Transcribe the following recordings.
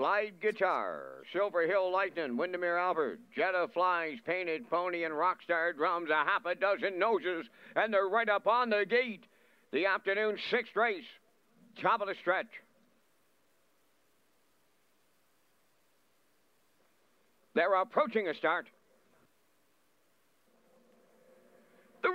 Slide Guitar, Silver Hill Lightning, Windermere Albert, Jetta Flies, Painted Pony, and Rockstar Drums, a half a dozen noses, and they're right up on the gate. The afternoon sixth race, top of the stretch. They're approaching a start. The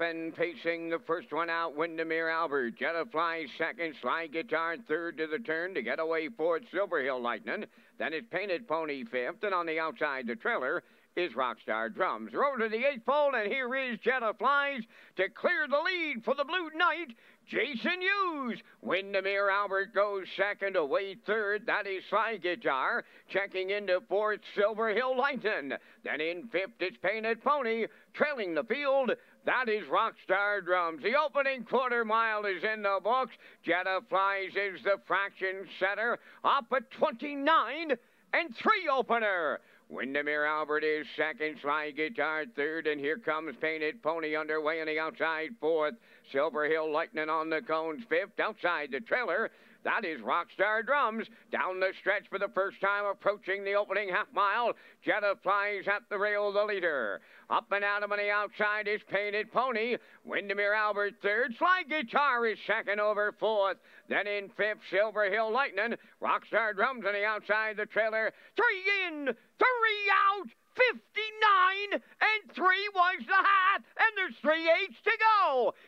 and pacing the first one out, Windermere Albert. Jetta flies second, slide guitar third to the turn to get away fourth, Silver Hill Lightning. Then it's Painted Pony fifth, and on the outside, the trailer is Rockstar Drums. Roll to the eighth fold, and here is Jetta Flies to clear the lead for the Blue Knight. Jason Hughes. Windermere Albert goes second, away third. That is Slide Guitar. Checking into fourth, Silver Hill Lightning. Then in fifth, it's Painted Pony. Trailing the field, that is Rockstar Drums. The opening quarter mile is in the books. Jetta Flies is the fraction setter. Up at 29 and 3 opener. Windermere Albert is second, slide guitar third, and here comes Painted Pony underway on the outside fourth. Silver Hill Lightning on the cones fifth, outside the trailer. That is Rockstar Drums down the stretch for the first time, approaching the opening half mile. Jetta flies at the rail, the leader. Up and out of on the outside is Painted Pony. Windermere Albert third. Slide Guitar is second over fourth. Then in fifth, Silver Hill Lightning. Rockstar Drums on the outside, the trailer. Three in, three out. 59 and three was the hat, and there's three eights to go.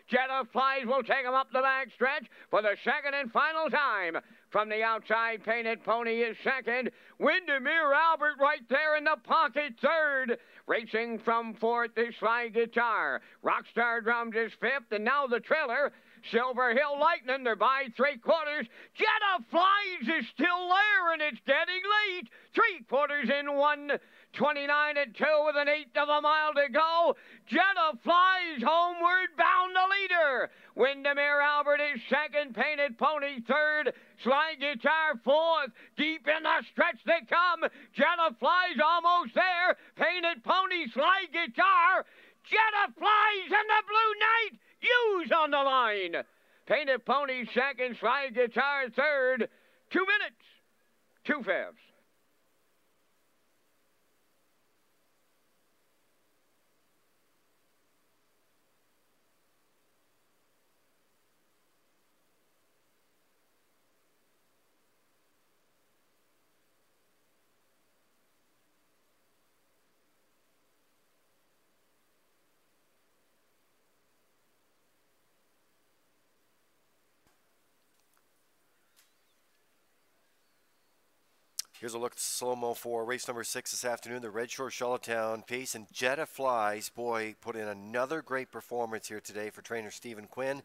Jetta Flies will take him up the back stretch for the second and final time. From the outside, Painted Pony is second. Windermere Albert right there in the pocket third. Racing from fourth is Slide Guitar. Rockstar Drums is fifth, and now the trailer. Silver Hill Lightning, they're by three quarters. Jetta Flies is still there, and it's getting late. Three quarters in one. 29 and 2 with an eighth of a mile to go. Jetta flies homeward, bound Windermere Albert is second, Painted Pony third, Slide Guitar fourth. Deep in the stretch they come. Jetta flies almost there. Painted Pony, Slide Guitar. Jetta flies and the Blue Knight. Hughes on the line. Painted Pony second, Slide Guitar third. Two minutes, two fifths. Here's a look at slow-mo for race number six this afternoon. The Red Shore Charlottetown pace and Jetta Flies. Boy, put in another great performance here today for trainer Stephen Quinn.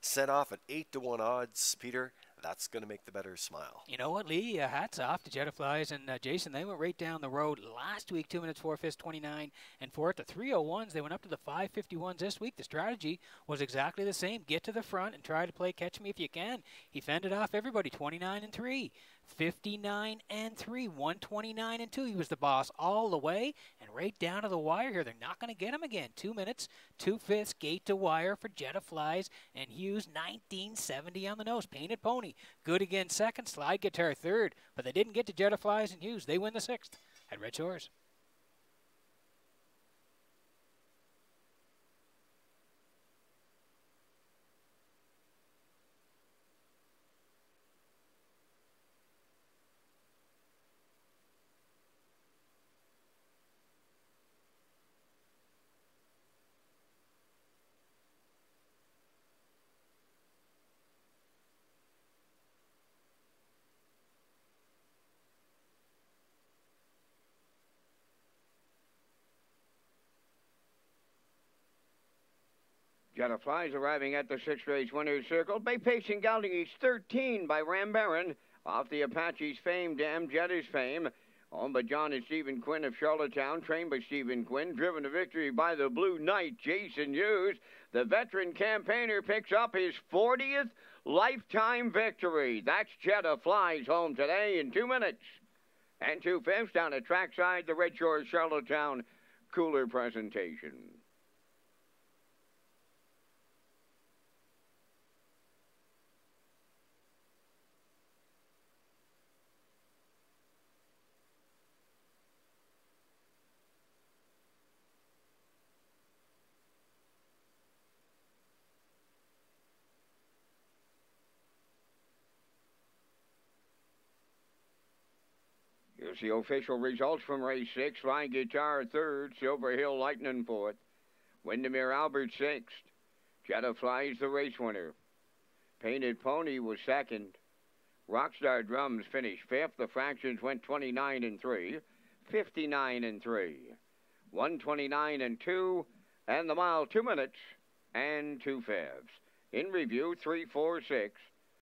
Set off at 8 to 1 odds, Peter. That's going to make the bettors smile. You know what, Lee? Uh, hats off to Jetta Flies and uh, Jason. They went right down the road last week, 2 minutes 4 fifths, 29 and 4 at the 301s. They went up to the 551s this week. The strategy was exactly the same get to the front and try to play catch me if you can. He fended off everybody, 29 and 3. 59 and 3, 129 and 2. He was the boss all the way and right down to the wire here. They're not going to get him again. Two minutes, two fifths, gate to wire for Jetta Flies and Hughes, 1970 on the nose. Painted Pony, good again second, slide guitar third, but they didn't get to Jetta Flies and Hughes. They win the sixth at Red Shores. Flies arriving at the sixth race winner's circle. Bay Pacing Gelding East 13 by Ram Barron off the Apache's fame, Dam Jetta's fame. Owned by John and Stephen Quinn of Charlottetown, trained by Stephen Quinn, driven to victory by the Blue Knight, Jason Hughes. The veteran campaigner picks up his 40th lifetime victory. That's Jetta Flies home today in two minutes. And two fifths down at trackside, the Red Shores Charlottetown cooler presentation. The official results from race six. Flying Guitar third, Silver Hill Lightning fourth, Windermere Albert sixth, Jetta Flies the race winner. Painted Pony was second. Rockstar Drums finished fifth. The fractions went 29 and 3, 59 and 3, 129 and 2, and the mile 2 minutes and 2 fifths. In review, 3 4 6.